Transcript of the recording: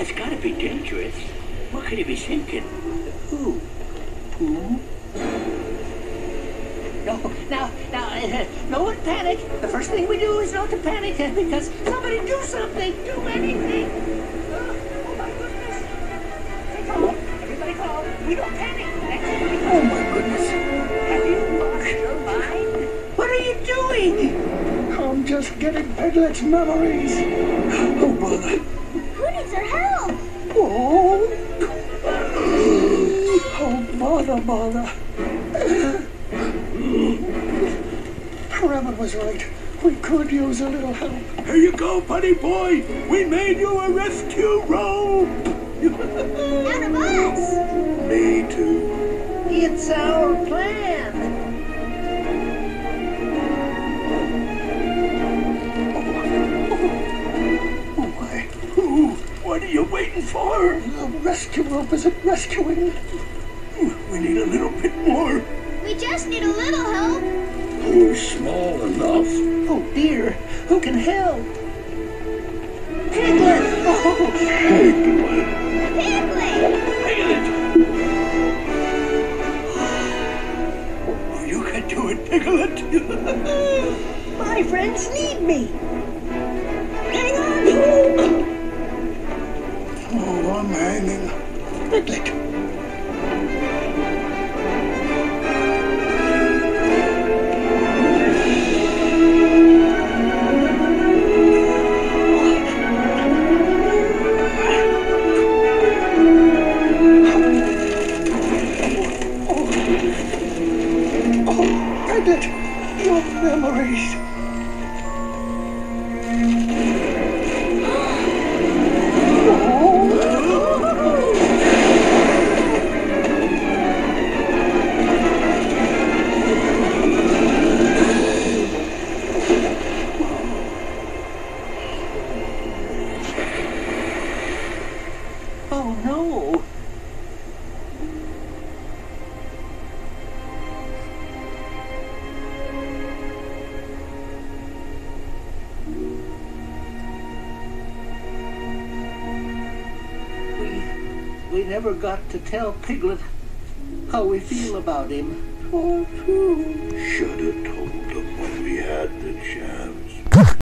That's gotta be dangerous. What could he be thinking? Who? Who? No, now, now, uh, no one panic. The first thing we do is not to panic uh, because somebody do something, do anything. Uh, oh my goodness. Hey, calm. Everybody calm. We don't panic. Oh my goodness. Have you lost your mind? What are you doing? I'm just getting Piglet's memories. Oh, bother. Bother, bother. Rabbit was right. We could use a little help. Here you go, buddy boy. We made you a rescue rope. Out of us! Me too. It's our plan. Oh, my. Ooh, what are you waiting for? The rescue rope isn't rescuing. We need a little bit more. We just need a little help. Oh, small enough. Oh dear, who can help? Piglet! Oh, Piglet. Piglet! Piglet. Oh, you can do it, Piglet. my friends need me. Hang on! Oh, I'm hanging. Piglet. Piglet, your memories. Oh no! We never got to tell Piglet how we feel about him. Oh, Poor Pooh. Should have told him when we had the chance.